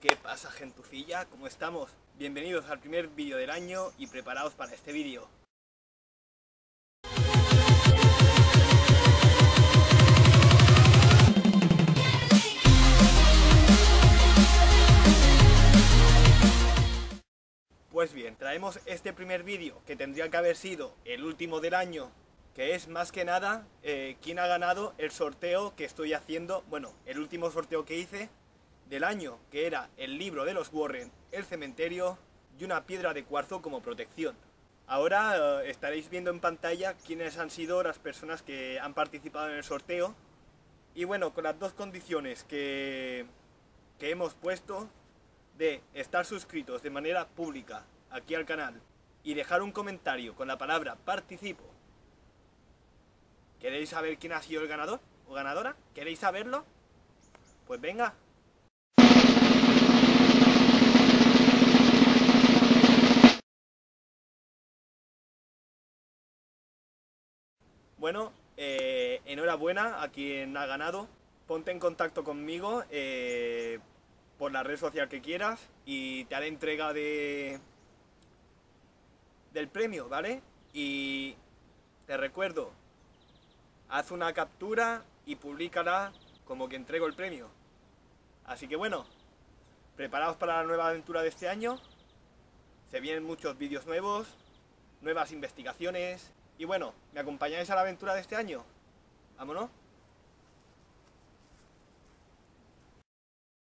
¿Qué pasa gentucilla? ¿Cómo estamos? Bienvenidos al primer vídeo del año y preparados para este vídeo. Pues bien, traemos este primer vídeo que tendría que haber sido el último del año que es más que nada eh, quién ha ganado el sorteo que estoy haciendo, bueno, el último sorteo que hice del año, que era el libro de los Warren, el cementerio y una piedra de cuarzo como protección. Ahora eh, estaréis viendo en pantalla quiénes han sido las personas que han participado en el sorteo. Y bueno, con las dos condiciones que, que hemos puesto de estar suscritos de manera pública aquí al canal y dejar un comentario con la palabra participo. ¿Queréis saber quién ha sido el ganador o ganadora? ¿Queréis saberlo? Pues venga, Bueno, eh, enhorabuena a quien ha ganado. Ponte en contacto conmigo eh, por la red social que quieras y te haré entrega de del premio, ¿vale? Y te recuerdo, haz una captura y públicala como que entrego el premio. Así que bueno, preparados para la nueva aventura de este año. Se vienen muchos vídeos nuevos, nuevas investigaciones, y bueno, ¿me acompañáis a la aventura de este año? ¿Vámonos?